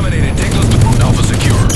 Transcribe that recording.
dominated. Take those. Alpha secure.